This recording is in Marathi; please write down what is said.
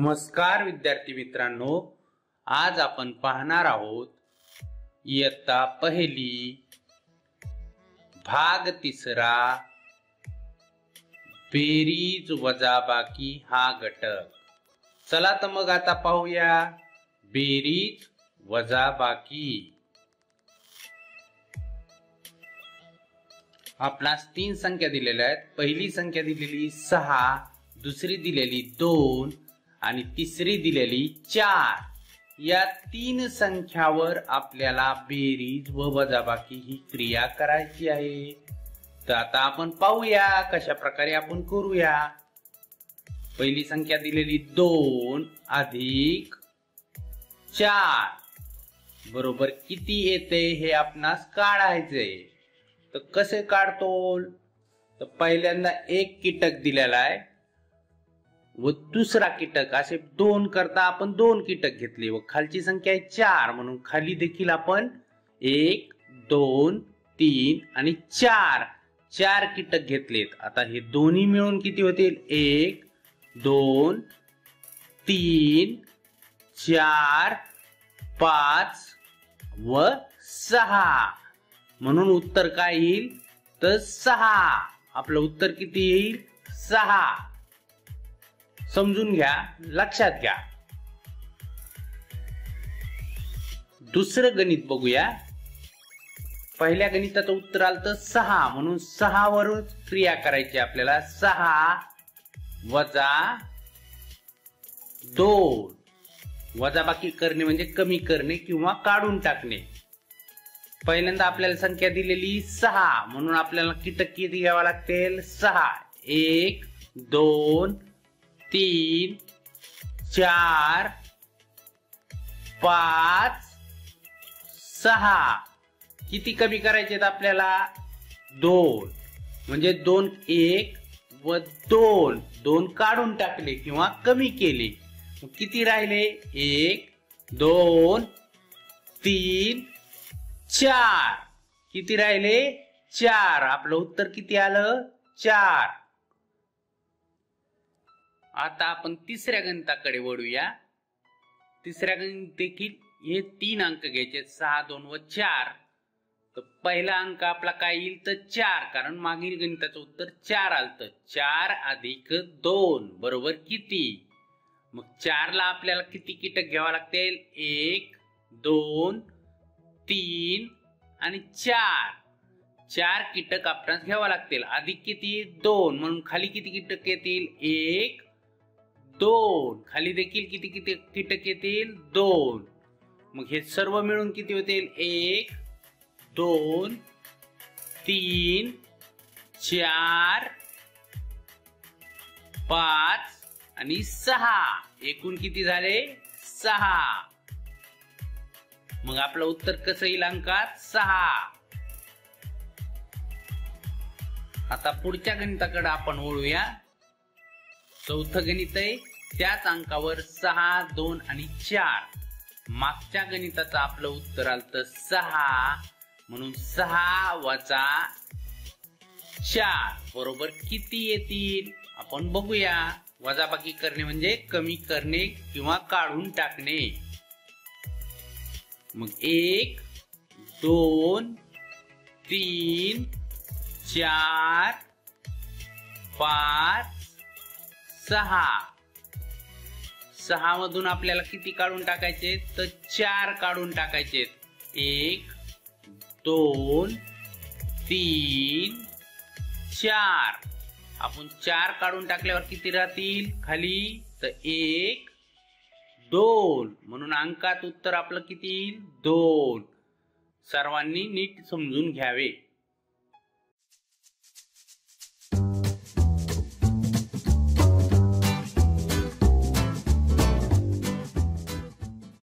नमस्कार विद्यार्थी मित्रांनो आज आपण पाहणार आहोत इयत्ता पहिली भाग तिसरा बेरीज वजाबाकी हा घटक. चला तर मग आता पाहूया बेरीज वजाबाकी. आपणास तीन संख्या दिलेल्या आहेत. पहिली संख्या दिलेली सहा दुसरी दिलेली दोन आणि तिसरी दिलेली चार. या तीन संख्यावर आपल्याला बेरीज व वजाबाकी ही क्रिया करायची आहे. तर आता आपण पाहूया कशा प्रकारे आपण करूया. पहिली संख्या दिलेली दोन अधिक चार. बरोबर किती येते हे आपणास काढायचे. तर कसे काढतो तर पहिल्यांदा एक कीटक दिलेला आहे. व दुसरा कीटक असे दोन करता आपण दोन कीटक घेतले. व खालची संख्या आहे चार म्हणून खाली देखील आपण एक दोन तीन आणि चार चार कीटक घेतलेत. आता हे दोन्ही मिळून किती होतील? एक दोन तीन चार पाच व सहा. म्हणून उत्तर काय येईल? तर सहा. आपलं उत्तर किती येईल? सहा. समजून घ्या लक्षात घ्या. दुसरं गणित बघूया. पहिल्या गणिताचं उत्तर आलं तर सहा म्हणून सहा क्रिया करायची आपल्याला. सहा वजा दोन. वजाबाकी करणे म्हणजे कमी करणे किंवा काढून टाकणे. पहिल्यांदा आपल्याला संख्या दिलेली सहा म्हणून आपल्याला किटक किती घ्यावा लागतील? सहा. एक दोन तीन चार पाच सहा. किती कमी करायचे आपल्याला? दोन. म्हणजे दोन एक व दोन. दोन काढून टाकले किंवा कमी केले. किती राहिले? एक दोन तीन चार. किती राहिले? चार. आपलं उत्तर किती आलं? चार. आता आपण तिसऱ्या गणिताकडे वळूया. तिसऱ्या गणित देखील हे तीन अंक घ्यायचे. सहा दोन व चार. तर पहिला अंक आपला काय येईल? तर चार. कारण मागील गणिताचं उत्तर चार आलत. चार अधिक दोन. बरोबर किती? मग चारला आपल्याला किती कीटक घ्यावा लागतील एक दोन तीन आणि चार. चार कीटक आपणास घ्यावा लागतील. अधिक किती? दोन. म्हणून खाली किती कीटक येतील? एक दोन. खाली देखील किती किती कीटक येतील? दोन. मग हे सर्व मिळून किती होतील? एक दोन तीन चार पाच आणि सहा. एकूण किती झाले? सहा. मग आपलं उत्तर कसं येईल अंकात? सहा. आता पुढच्या गणिताकडे आपण वळूया. चौथं गणित आहे. त्याच अंकावर सहा दोन आणि चार. मागच्या गणिताचं आपलं उत्तर आलं तर सहा. म्हणून सहा वजा चार. बरोबर किती येतील? आपण बघूया. वजाबाकी करणे म्हणजे कमी करणे किंवा काढून टाकणे. मग एक दोन तीन चार पाच सहा. सहा मधून आपल्याला किती काढून टाकायचे? तर चार काढून टाकायचे. एक दोन तीन चार. आपण चार काढून टाकल्यावर किती राहतील? खाली. तर एक दोन. म्हणून अंकात उत्तर आपलं किती येईल? दोन. सर्वांनी नीट समजून घ्यावे.